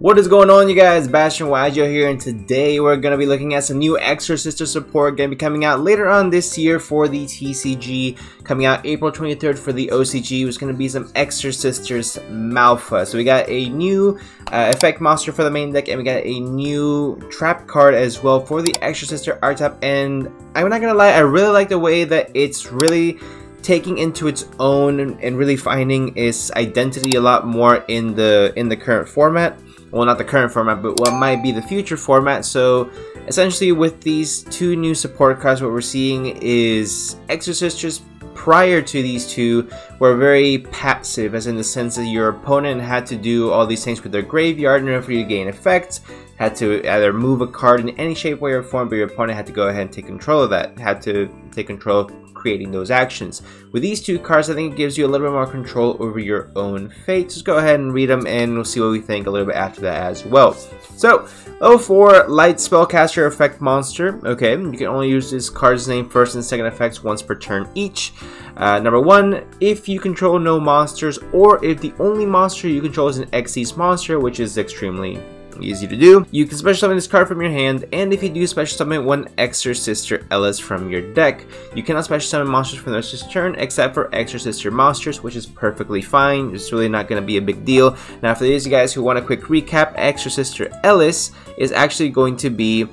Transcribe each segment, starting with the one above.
What is going on you guys, Bashtian Wajo here and today we're going to be looking at some new Exosister support going to be coming out later on this year for the TCG, coming out April 23rd for the OCG, is going to be some Exosisters Malfa. So we got a new uh, effect monster for the main deck and we got a new trap card as well for the Exosister Archetype and I'm not going to lie, I really like the way that it's really taking into its own and really finding its identity a lot more in the in the current format. Well not the current format but what might be the future format. So essentially with these two new support cards what we're seeing is Extra just prior to these two were very passive as in the sense that your opponent had to do all these things with their graveyard in order for you to gain effects had to either move a card in any shape way or form but your opponent had to go ahead and take control of that had to take control of creating those actions. With these two cards, I think it gives you a little bit more control over your own fate. Just go ahead and read them and we'll see what we think a little bit after that as well. So, level 4, Light Spellcaster Effect Monster. Okay, you can only use this card's name first and second effects once per turn each. Uh, number 1, if you control no monsters or if the only monster you control is an Xyz monster, which is extremely easy to do. You can special summon this card from your hand, and if you do special summon one Extra Sister Elis from your deck, you cannot special summon monsters from the rest of this turn except for Exosister monsters, which is perfectly fine. It's really not going to be a big deal. Now, for those of you guys who want a quick recap, Extra Sister Elis is actually going to be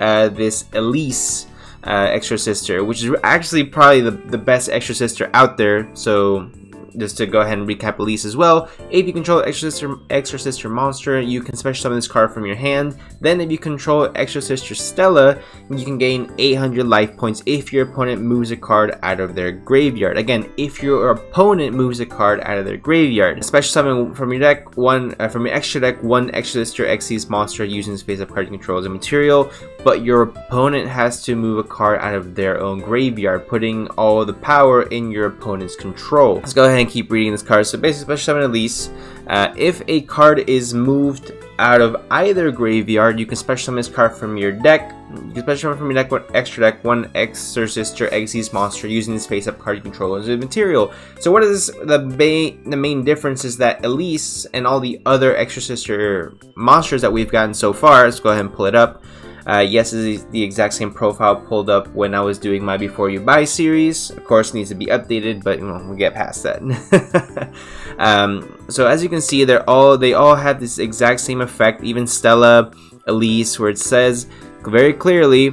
uh, this Elise uh, Exosister, which is actually probably the, the best Exosister out there. So just to go ahead and recap Elise as well, if you control Exosister, Extra Sister Monster, you can special summon this card from your hand. Then if you control Exosister Stella, you can gain 800 life points if your opponent moves a card out of their graveyard. Again, if your opponent moves a card out of their graveyard. Special summon from your deck, one uh, from your extra deck, one Exosister Xyz monster using this face-up card control as a material, but your opponent has to move a card out of their own graveyard, putting all the power in your opponent's control. Let's go ahead and keep reading this card. So basically, special summon Elise. Uh, if a card is moved out of either graveyard, you can special summon this card from your deck. You can special summon from your deck one extra deck, one Exosister Xyz monster using this face-up card you control as a material. So what is the main the main difference is that Elise and all the other Exosister monsters that we've gotten so far, let's go ahead and pull it up. Uh, yes, is the exact same profile pulled up when I was doing my Before You Buy series. Of course, needs to be updated, but you know, we'll get past that. um, so as you can see, they're all they all have this exact same effect. Even Stella, Elise, where it says very clearly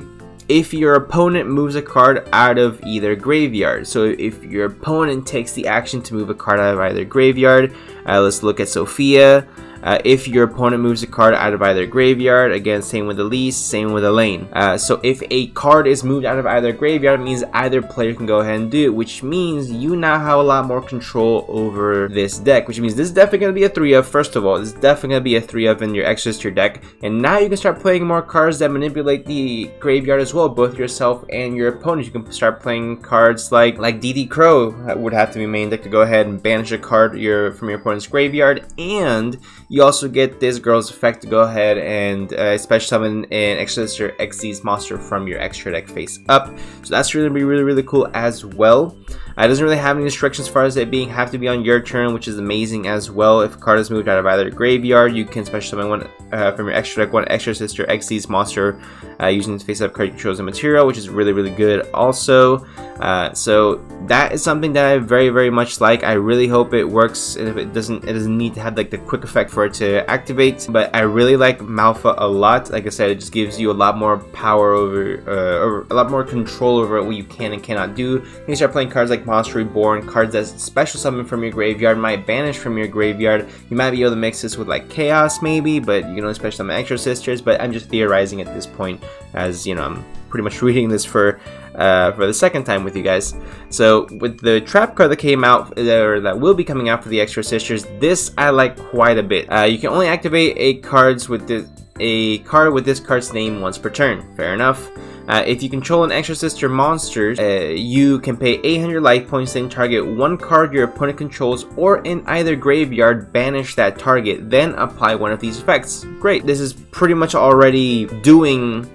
if your opponent moves a card out of either graveyard. So if your opponent takes the action to move a card out of either graveyard, uh, let's look at Sophia. Uh, if your opponent moves a card out of either graveyard, again, same with the Elise, same with Elaine. Uh, so if a card is moved out of either graveyard, it means either player can go ahead and do it, which means you now have a lot more control over this deck, which means this is definitely going to be a 3 of, first of all, this is definitely going to be a 3 of in your Exosister deck, and now you can start playing more cards that manipulate the graveyard as well, both yourself and your opponent. You can start playing cards like like DD Crow would have to be main deck to go ahead and banish a card your, from your opponent's graveyard, and you also get this girl's effect to go ahead and uh, special summon an Exosister Xyz monster from your extra deck face up. So that's really really really cool as well. Uh, it doesn't really have any restrictions as far as it being have to be on your turn, which is amazing as well. If a card is moved out of either graveyard, you can special summon one uh, from your extra deck, one Exosister Xyz monster uh, using this face up card you chose a material, which is really really good also. Uh, so that is something that I very very much like. I really hope it works, and if it doesn't, it doesn't need to have like the quick effect for it to activate. But I really like Malfa a lot. Like I said, it just gives you a lot more power over, uh, or a lot more control over what you can and cannot do. You start playing cards like Monster Reborn, cards that special summon from your graveyard, might banish from your graveyard. You might be able to mix this with like Chaos maybe, but you can only special summon Exosisters. But I'm just theorizing at this point, as you know, I'm pretty much reading this for uh, for the second time with you guys. So with the trap card that came out, or that will be coming out for the Exosisters, this I like quite a bit. Uh, you can only activate a cards with this a card with this card's name once per turn. Fair enough. Uh, if you control an Exosister monster, uh, you can pay 800 life points and target one card your opponent controls or in either graveyard, banish that target, then apply one of these effects. Great, this is pretty much already doing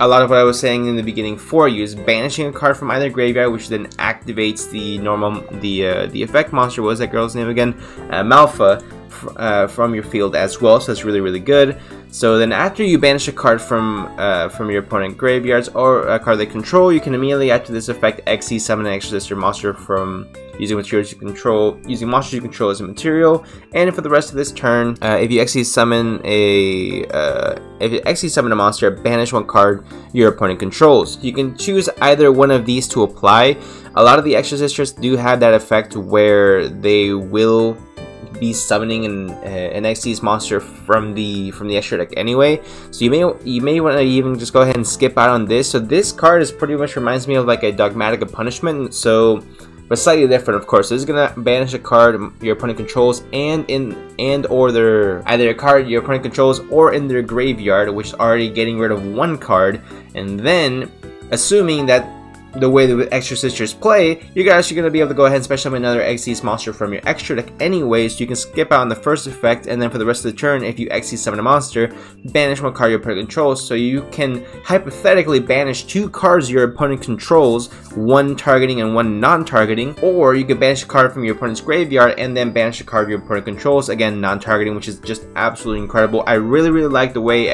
a lot of what I was saying in the beginning for you is banishing a card from either graveyard, which then activates the normal the uh, the effect monster. What was that girl's name again? Uh, Malpha uh, from your field as well. So that's really really good. So then after you banish a card from uh, from your opponent graveyards or a card they control, you can immediately after this effect Xyz summon an Exosister monster from using materials you control, using monsters you control as a material. And for the rest of this turn, uh, if you Xyz summon a uh, if you Xyz summon a monster, banish one card your opponent controls. You can choose either one of these to apply. A lot of the Exosisters do have that effect where they will be summoning an, uh, an monster from the from the extra deck anyway. So you may you may want to even just go ahead and skip out on this. So this card is pretty much reminds me of like a Dogmatika Punishment. So but slightly different of course. So this is gonna banish a card your opponent controls and in and or their either a card your opponent controls or in their graveyard, which is already getting rid of one card, and then assuming that the way the Exosisters play, you guys are going to be able to go ahead and special summon another Xyz monster from your extra deck anyways, so you can skip out on the first effect, and then for the rest of the turn, if you Xyz summon a monster, banish one card your opponent controls, so you can hypothetically banish two cards your opponent controls, one targeting and one non-targeting, or you can banish a card from your opponent's graveyard and then banish a card your opponent controls, again non-targeting, which is just absolutely incredible. I really, really like the way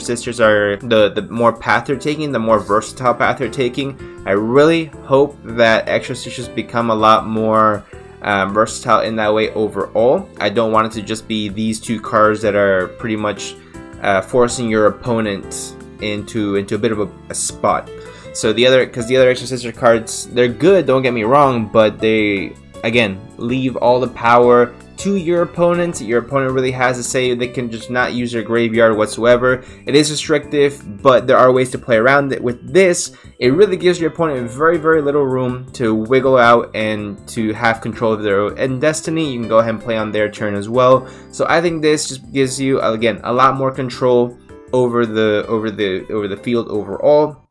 sisters are, the, the more path they're taking, the more versatile path they're taking, I really hope that Exosisters become a lot more um, versatile in that way overall. I don't want it to just be these two cards that are pretty much uh, forcing your opponent into into a bit of a, a spot. So the other, because the other Exosister cards, they're good, don't get me wrong, but they, again, leave all the power to your opponent. Your opponent really has to say they can just not use their graveyard whatsoever. It is restrictive, but there are ways to play around it. With this, it really gives your opponent very, very little room to wiggle out and to have control of their own destiny. You can go ahead and play on their turn as well. So I think this just gives you, again, a lot more control over the over the over the field overall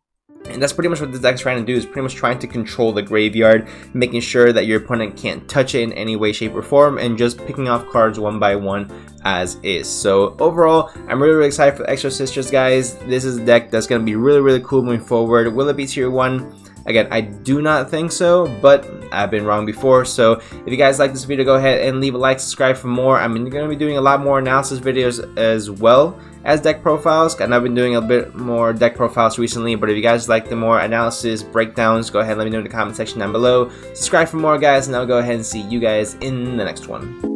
and that's pretty much what this deck's trying to do, is pretty much trying to control the graveyard, making sure that your opponent can't touch it in any way, shape, or form, and just picking off cards one by one as is. So overall, I'm really, really excited for the Exosisters, guys. This is a deck that's going to be really, really cool moving forward. Will it be tier 1? Again, I do not think so, but I've been wrong before. So if you guys like this video, go ahead and leave a like, subscribe for more. I'm going to be doing a lot more analysis videos as well as deck profiles and I've been doing a bit more deck profiles recently but if you guys like the more analysis breakdowns go ahead and let me know in the comment section down below subscribe for more guys and I'll go ahead and see you guys in the next one